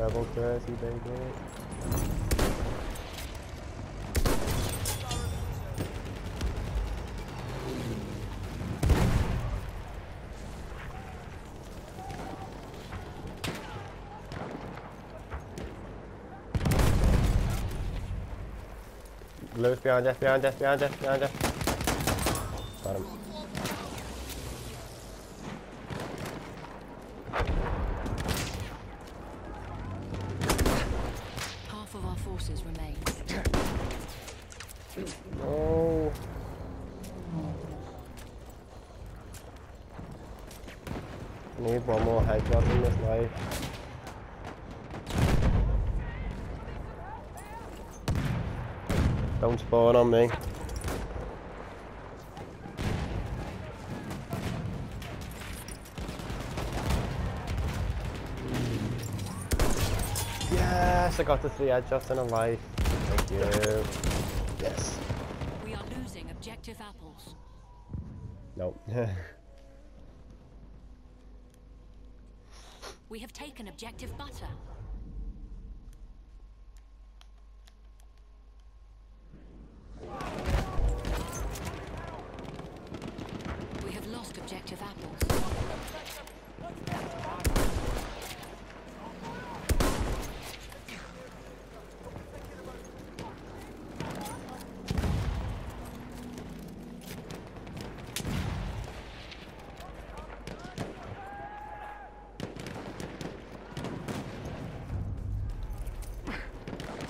Rebel crazy, baby. Blue's behind you, behind you, behind you, behind you. Got him. Half of our forces remain. No. Need one more headshot in this life. Don't spawn on me. Yes, I got the three headshots in a life. Thank you. Yes. We are losing objective apples. Nope. We have taken objective butter. We have lost objective apples.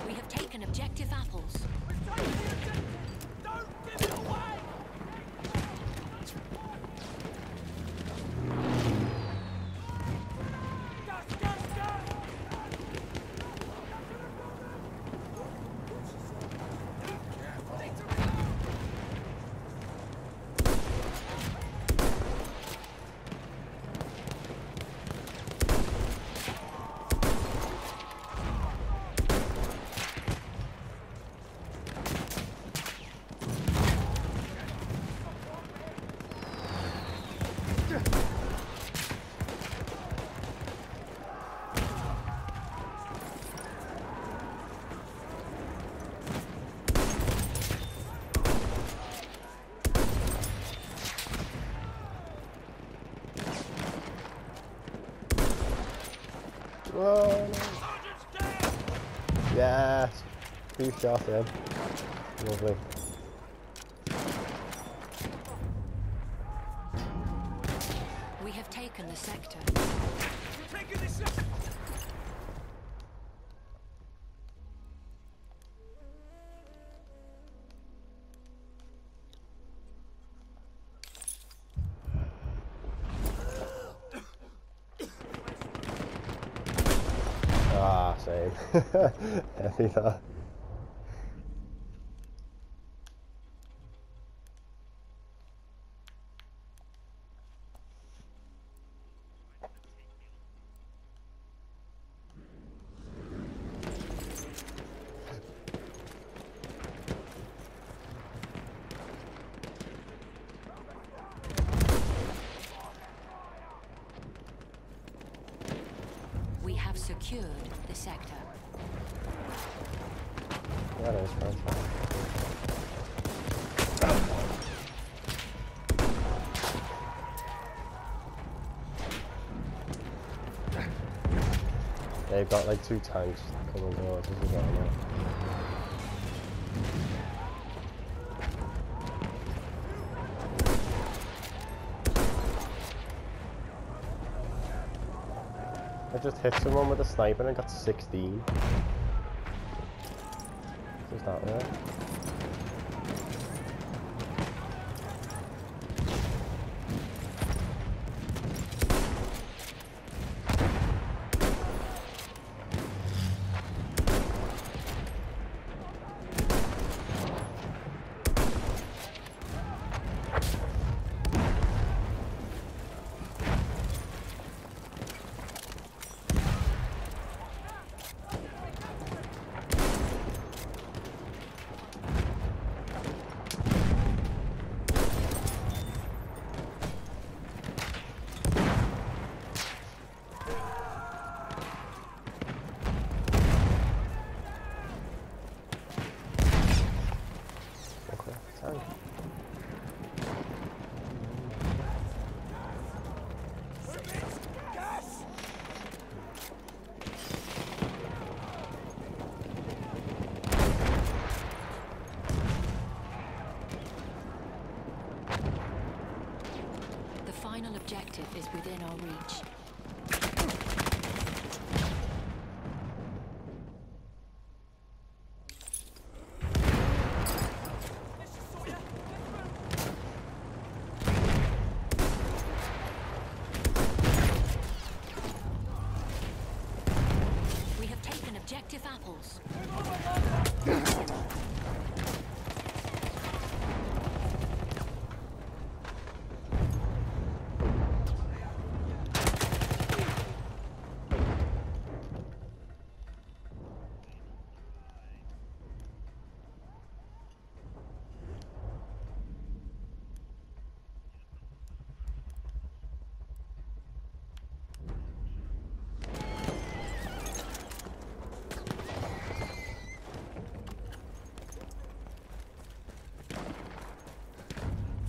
We have taken objective apples. No. Yes. Two shots in. Lovely. We have taken the sector. Same. Happy that. We have secured the sector. That is. They've got like two tanks coming towards us. I just hit someone with a sniper and got 16. Just that way. Is within our reach. We have taken objective apples.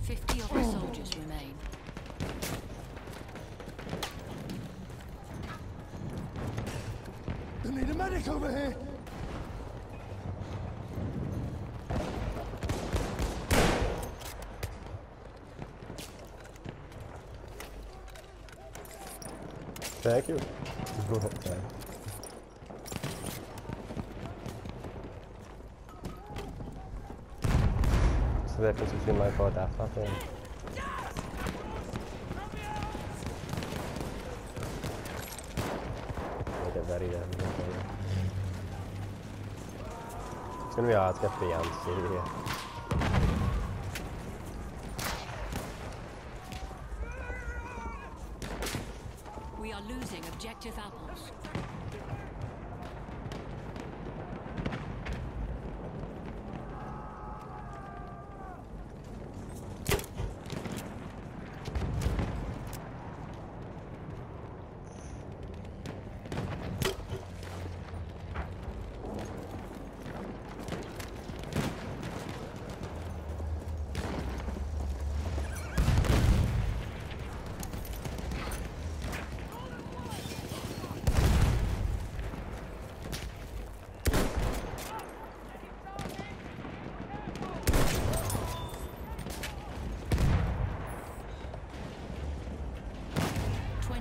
Fifty of the soldiers remain. I need a medic over here! Thank you. The difference between or death, I think? Make it very um, It's gonna be hard to get the answer here. We are losing objective apples.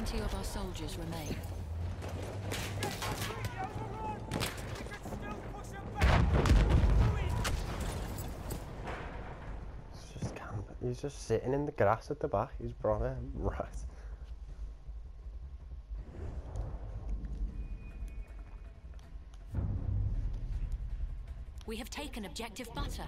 Twenty of our soldiers remain. He's just. He's just sitting in the grass at the back. He's brought brother. Right. We have taken objective butter.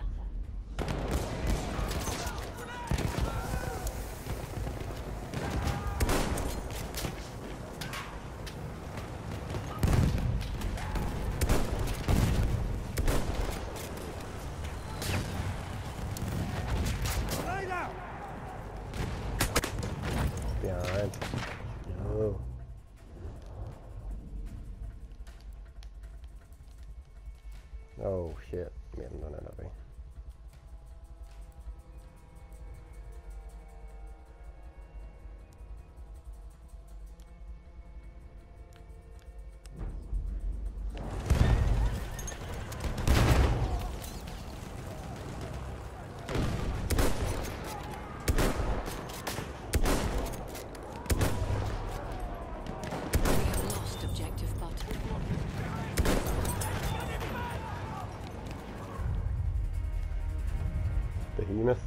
Behemoth.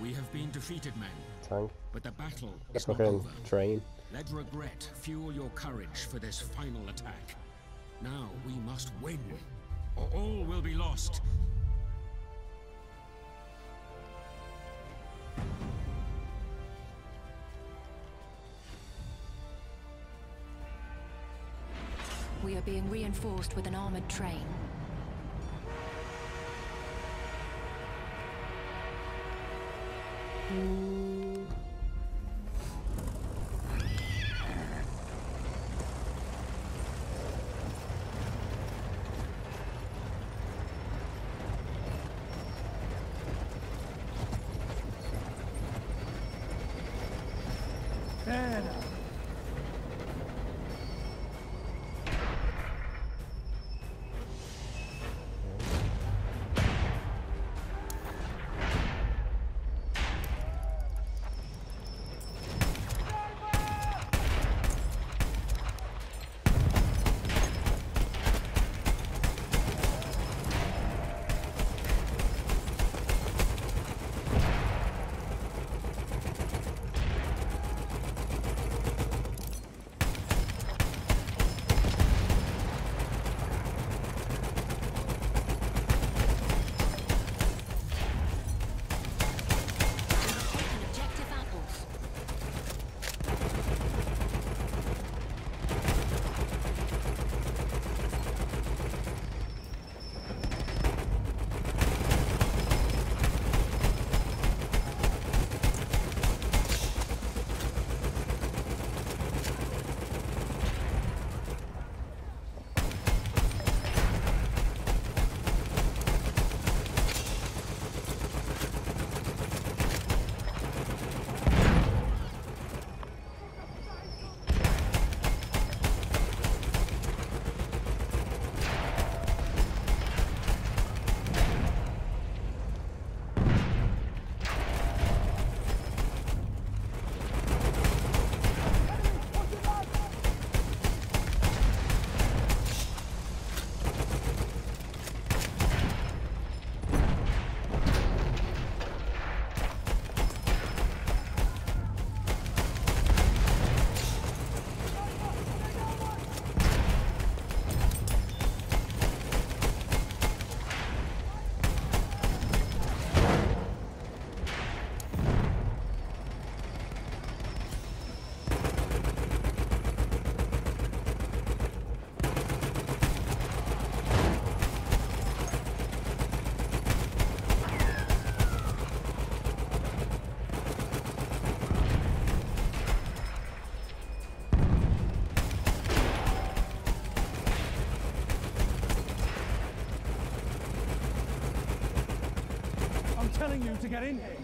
We have been defeated, men, Tank. but the battle is not over. train. Let regret fuel your courage for this final attack. Now we must win, or all will be lost. We are being reinforced with an armored train. There telling you to get in here.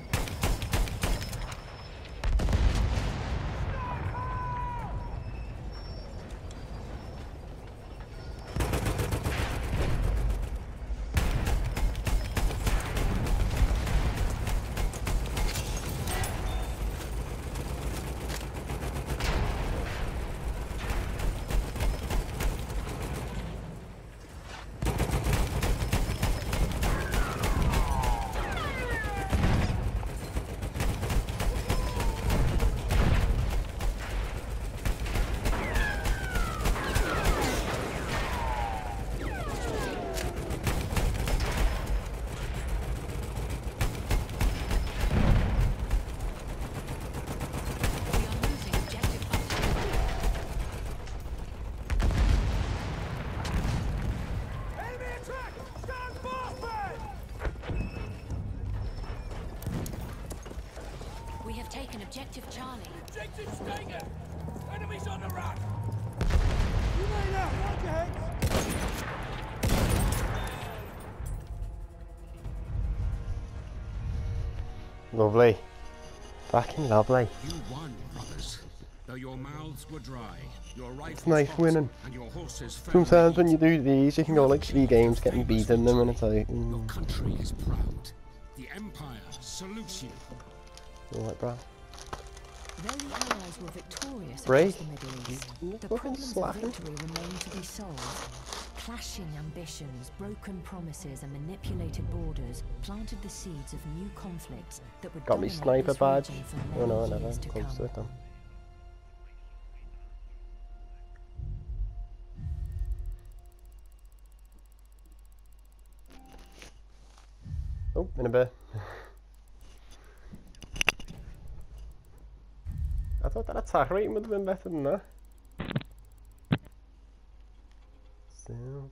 Objective Charlie. Objective Stinger! Enemies on the run! You lay down, watch your heads! Lovely. Fucking lovely. You won, brothers. Though your mouths were dry, your rifles nice winning. and your horses fell Sometimes when you do these, you can go like three games getting beaten them and it's like, Your mm, country is proud. The Empire salutes you. alright, bro. Though the Allies were victorious across the Middle East, the problems of victory remained to be solved. Clashing ambitions, broken promises, and manipulated borders planted the seeds of new conflicts that would Got me sniper badge. Oh no, I never. Close to it. Oh, in a bit. thought that attack it would have been better than that. Cell.